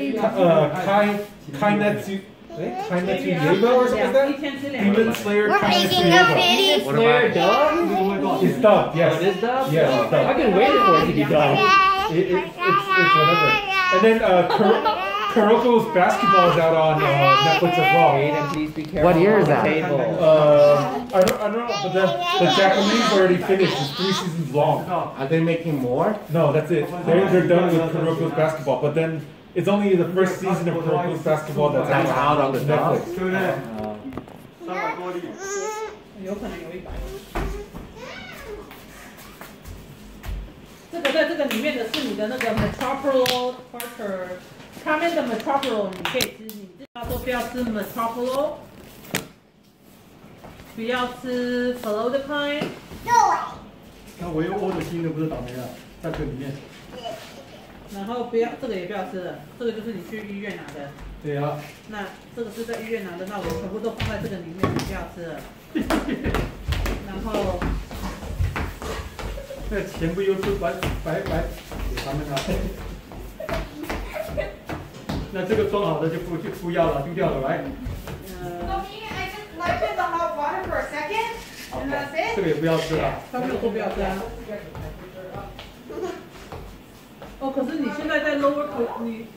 Uh, Kai, Kai eh, Netsu. Kai, to Yeba or something like that? Demon Slayer We're kindness What to up Demon dub? It's dub, yes. Oh, it is dub? Yes, it's dub. I've been waiting for it to be dub. It, it, it's, it's whatever. And then uh, Kar Kuroko's basketball is out on uh, Netflix as well. What year is that? Uh, I, don't, I don't know, but the, the Japanese already finished. It's three seasons long. Are they making more? No, that's it. They're, they're done with Kuroko's basketball, but then it's only the first season of Kuroko's basketball that's, That's out on the dub? Netflix. 对不对？ Uh, 三百多例。有可能有一百。这个在这个里面的是你的那个 metropolo quarter，他们的 metropolo 你可以吃，你他说不要吃 metropolo，不要吃 f l o d e pine，那我又欧的新的不是倒霉了，在这里面。 然后不要这个也不要吃了，这个就是你去医院拿的。对啊，那这个是在医院拿的，那我全部都放在这个里面，你不要吃了。然后那钱不又是白白白给他们了？那这个装好的就不就不要了，丢掉了，来，这个也不要吃了。他们有说不要吃啊。哦，可是你现在在 lower cho- 你，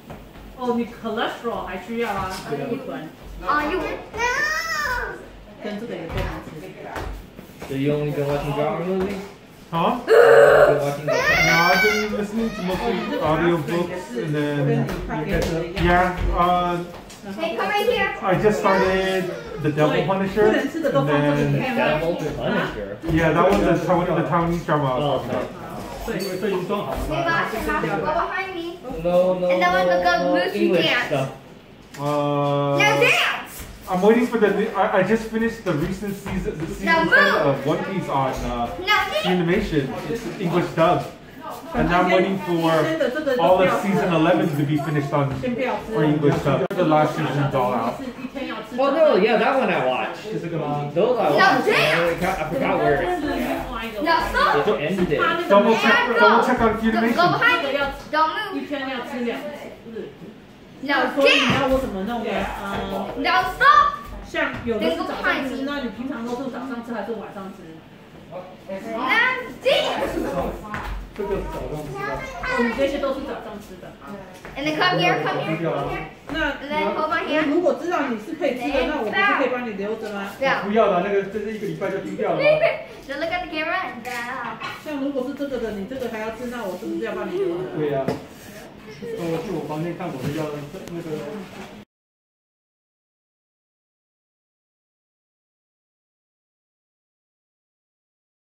哦，你 cholesterol 还需要啊，这个一本 Are you? No. 跟这个也不能吃。 so you only been watching drama movies? Huh? You been watching the No, I've been listening to mostly audiobooks and 跟 then 你看电视一样。 yeah, uh, 然后 Hey, come right here. I just started The Devil Punisher, 不能吃的都 and 放这里 then 面 Devil 吗？ Punisher. yeah, that was the Taiwan, the Taiwanese drama. I was Oh, talking about. okay. So you, so you don't have Sebastian, go. No, no, English. then when dance. Uh, now dance! I'm waiting for the. I, I just finished the recent season, the season now of One Piece on uh, animation, It's English dub, and now I'm waiting for all of season 11 to be finished on for English dub. The last season is all out. Well, no, yeah, that one I watched. Those I watched. I, I forgot where. 一天要吃两次两斤你要我怎么弄呢？两双像有的是吃那你平常都是早上吃还是晚上吃？南京。这个早上吃的你这些都是早上吃的。And then come here, come here, 丢掉 come 了。here. 那 hand. 如果知道你是可以吃的，那我不是可以帮你留着吗？不要了，那个这是一个礼拜就丢掉了。Just look at the camera and. 像如果是这个的，你这个还要吃，那我是不是要帮你留着？对呀、哦，我去我房间看我的药，那个